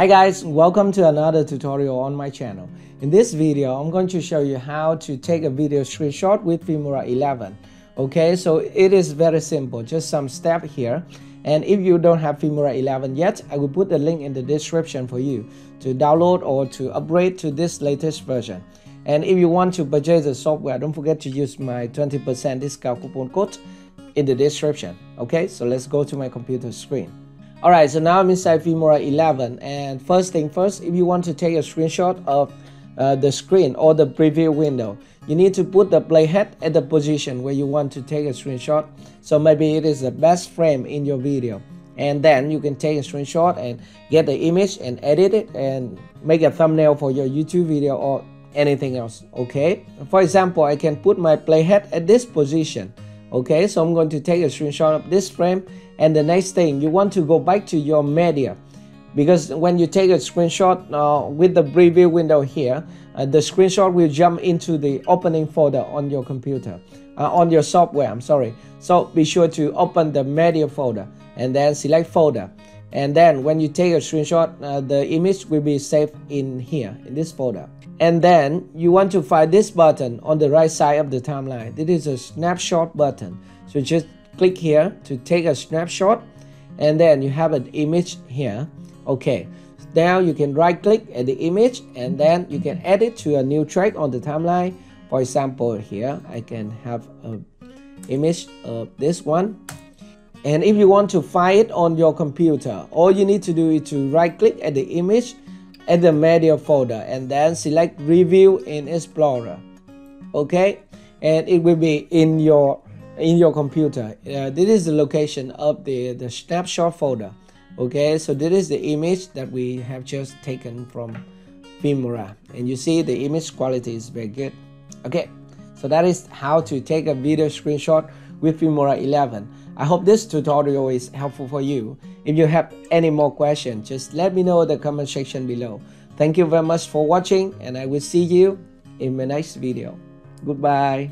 Hi guys, welcome to another tutorial on my channel. In this video, I'm going to show you how to take a video screenshot with Filmora 11. Okay, so it is very simple, just some step here. And if you don't have Filmora 11 yet, I will put the link in the description for you to download or to upgrade to this latest version. And if you want to purchase the software, don't forget to use my 20% discount coupon code in the description. Okay, so let's go to my computer screen. Alright, so now I'm inside Filmora 11 and first thing first, if you want to take a screenshot of uh, the screen or the preview window, you need to put the playhead at the position where you want to take a screenshot. So maybe it is the best frame in your video. And then you can take a screenshot and get the image and edit it and make a thumbnail for your YouTube video or anything else, okay? For example, I can put my playhead at this position okay so i'm going to take a screenshot of this frame. And the next thing you want to go back to your media. Because when you take a screenshot uh, with the preview window here uh, the screenshot will jump into the opening folder on your computer. Uh, on your software i'm sorry. So be sure to open the media folder and then select folder and then when you take a screenshot uh, the image will be saved in here in this folder. And then you want to find this button on the right side of the timeline. This is a snapshot button. So just click here to take a snapshot and then you have an image here. Okay. Now you can right click at the image and then you can add it to a new track on the timeline. For example here I can have a image of this one and if you want to find it on your computer, all you need to do is to right click at the image at the media folder and then select review in Explorer. Okay, and it will be in your in your computer. Uh, this is the location of the, the snapshot folder. Okay, so this is the image that we have just taken from Filmora. And you see the image quality is very good. Okay, so that is how to take a video screenshot with Filmora 11. I hope this tutorial is helpful for you. If you have any more questions, just let me know in the comment section below. Thank you very much for watching and I will see you in my next video. Goodbye.